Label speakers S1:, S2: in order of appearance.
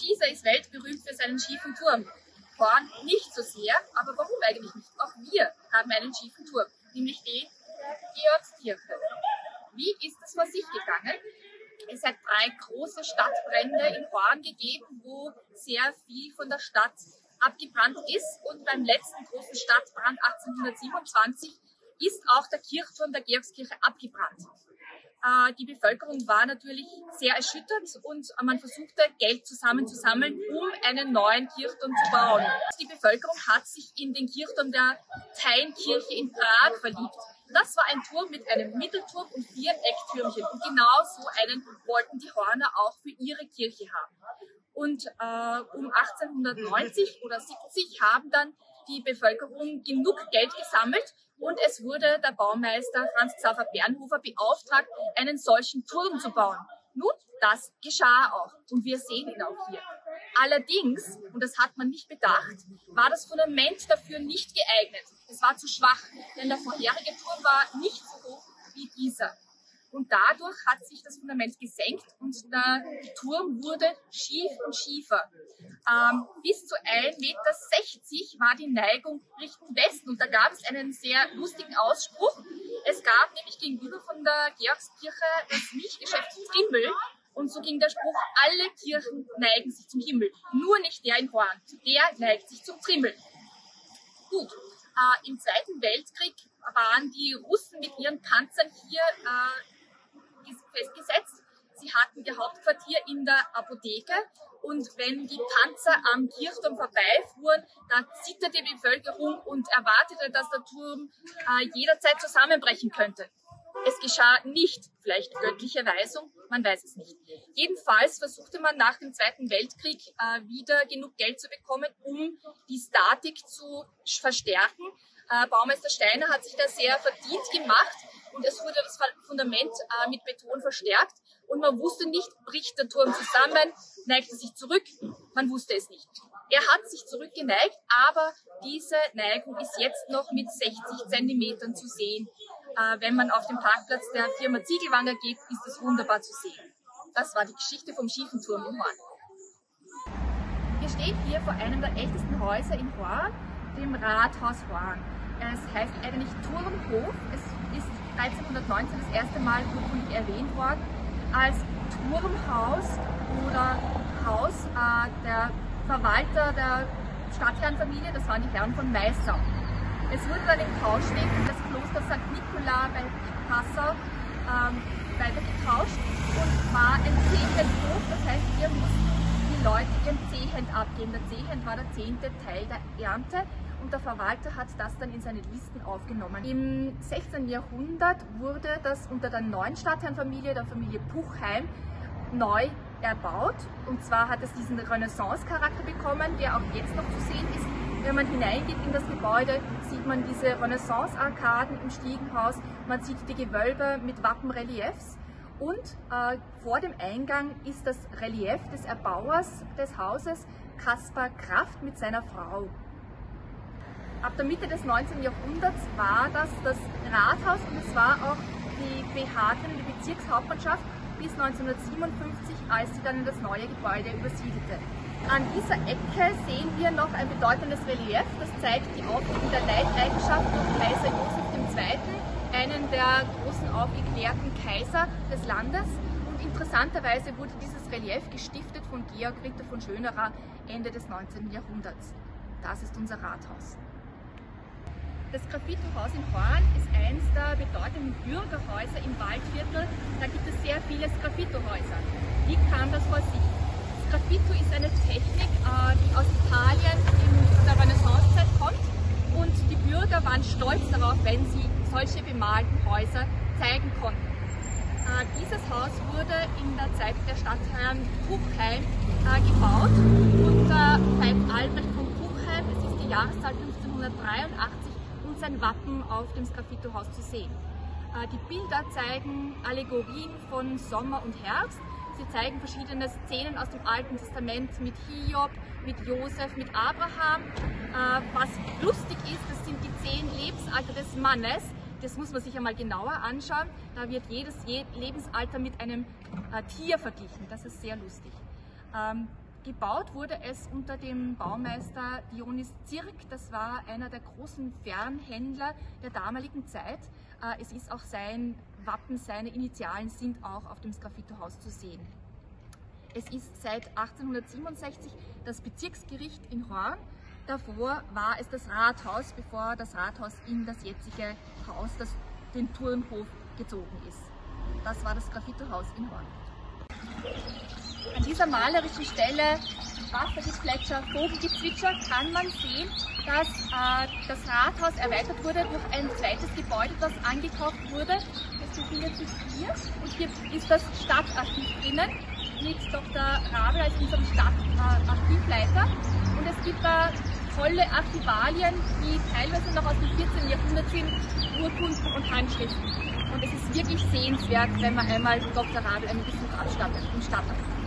S1: Pisa ist weltberühmt für seinen schiefen Turm. Horn nicht so sehr, aber warum eigentlich nicht? Auch wir haben einen schiefen Turm, nämlich den Georgskirche. Wie ist es vor sich gegangen? Es hat drei große Stadtbrände in Horn gegeben, wo sehr viel von der Stadt abgebrannt ist. Und beim letzten großen Stadtbrand 1827 ist auch der Kirchturm der Georgskirche abgebrannt. Äh, die Bevölkerung war natürlich sehr erschüttert und man versuchte Geld zusammenzusammeln, um einen neuen Kirchturm zu bauen. Die Bevölkerung hat sich in den Kirchturm der Teinkirche in Prag verliebt. Das war ein Turm mit einem Mittelturm und vier Ecktürmchen. Und genau so einen wollten die Horner auch für ihre Kirche haben. Und äh, um 1890 oder 70 haben dann die Bevölkerung genug Geld gesammelt und es wurde der Baumeister Franz Xaver Bernhofer beauftragt, einen solchen Turm zu bauen. Nun, das geschah auch und wir sehen ihn auch hier. Allerdings, und das hat man nicht bedacht, war das Fundament dafür nicht geeignet. Es war zu schwach, denn der vorherige Turm war nicht so hoch wie dieser. Und dadurch hat sich das Fundament gesenkt und der Turm wurde schief und schiefer. Ähm, bis zu 1,60 Meter war die Neigung Richtung Westen. Und da gab es einen sehr lustigen Ausspruch. Es gab nämlich gegenüber von der Georgskirche das Milchgeschäft Trimmel. Und so ging der Spruch, alle Kirchen neigen sich zum Himmel. Nur nicht der in Horn. Der neigt sich zum Trimmel. Gut. Äh, Im Zweiten Weltkrieg waren die Russen mit ihren Panzern hier äh, festgesetzt. Sie hatten ihr Hauptquartier in der Apotheke und wenn die Panzer am Kirchturm vorbeifuhren, dann zitterte die Bevölkerung und erwartete, dass der Turm äh, jederzeit zusammenbrechen könnte. Es geschah nicht, vielleicht göttliche Weisung, man weiß es nicht. Jedenfalls versuchte man nach dem Zweiten Weltkrieg äh, wieder genug Geld zu bekommen, um die Statik zu verstärken. Äh, Baumeister Steiner hat sich da sehr verdient gemacht und es wurde das Fundament äh, mit Beton verstärkt und man wusste nicht, bricht der Turm zusammen, neigt er sich zurück, man wusste es nicht. Er hat sich zurückgeneigt, aber diese Neigung ist jetzt noch mit 60 Zentimetern zu sehen. Äh, wenn man auf den Parkplatz der Firma Ziegelwanger geht, ist es wunderbar zu sehen. Das war die Geschichte vom schiefen Turm in Horn. Wir stehen hier vor einem der ältesten Häuser in Horn, dem Rathaus Horn. Es heißt eigentlich Turmhof. Es ist 1319 das erste Mal urkundlich erwähnt worden als Turmhaus oder Haus äh, der Verwalter der Stadtherrenfamilie, das waren die Herren von Meißau. Es wurde dann im Tauschweg das Kloster St. Nikola bei Passau ähm, weitergetauscht und war ein Zehntelhof, das heißt, hier mussten die Leute ihren Zehent abgeben. Der Zehent war der zehnte Teil der Ernte und der Verwalter hat das dann in seine Listen aufgenommen. Im 16. Jahrhundert wurde das unter der neuen Stadtherrenfamilie, der Familie Puchheim, neu erbaut. Und zwar hat es diesen Renaissance-Charakter bekommen, der auch jetzt noch zu sehen ist. Wenn man hineingeht in das Gebäude, sieht man diese Renaissance-Arkaden im Stiegenhaus, man sieht die Gewölbe mit Wappenreliefs und äh, vor dem Eingang ist das Relief des Erbauers des Hauses, Kaspar Kraft mit seiner Frau. Ab der Mitte des 19. Jahrhunderts war das das Rathaus und es war auch die beharrende Bezirkshauptmannschaft bis 1957, als sie dann in das neue Gebäude übersiedelte. An dieser Ecke sehen wir noch ein bedeutendes Relief, das zeigt die Aufgabe der Leiteigenschaft durch Kaiser Josef II., einen der großen aufgeklärten Kaiser des Landes. Und interessanterweise wurde dieses Relief gestiftet von Georg Ritter von Schönerer Ende des 19. Jahrhunderts. Das ist unser Rathaus. Das Graffito-Haus in Horn ist eines der bedeutenden Bürgerhäuser im Waldviertel. Da gibt es sehr viele Graffito-Häuser. Wie kam das vor sich? Das Graffito ist eine Technik, äh, die aus Italien in der Renaissancezeit kommt und die Bürger waren stolz darauf, wenn sie solche bemalten Häuser zeigen konnten. Äh, dieses Haus wurde in der Zeit der Stadtherren Bruchheim äh, gebaut unter Veit Albrecht von Bruchheim. Es ist die Jahreszahl 1583 sein Wappen auf dem Sgraffito-Haus zu sehen. Äh, die Bilder zeigen Allegorien von Sommer und Herbst. Sie zeigen verschiedene Szenen aus dem Alten Testament mit Hiob, mit Josef, mit Abraham. Äh, was lustig ist, das sind die zehn Lebensalter des Mannes. Das muss man sich einmal genauer anschauen. Da wird jedes Lebensalter mit einem äh, Tier verglichen. Das ist sehr lustig. Gebaut wurde es unter dem Baumeister Dionys Zirk. Das war einer der großen Fernhändler der damaligen Zeit. Äh, es ist auch sein Wappen, seine Initialen sind auch auf dem Sgraffitohaus zu sehen. Es ist seit 1867 das Bezirksgericht in Horn. Davor war es das Rathaus, bevor das Rathaus in das jetzige Haus, das den Turnhof gezogen ist. Das war das Graffitohaus in Horn. An dieser malerischen Stelle Wassergeplätscher, Vogelgezwitscher kann man sehen, dass äh, das Rathaus erweitert wurde durch ein zweites Gebäude, das angekauft wurde. Das befindet sich hier und hier ist das Stadtarchiv drinnen mit Dr. Rabel als unserem Stadtarchivleiter. Und es gibt da tolle Archivalien, die teilweise noch aus dem 14. Jahrhundert sind, Urkunden und Handschriften. Und es ist wirklich sehenswert, wenn man einmal Dr. Rabel einen Besuch abstattet im Stadtarchiv.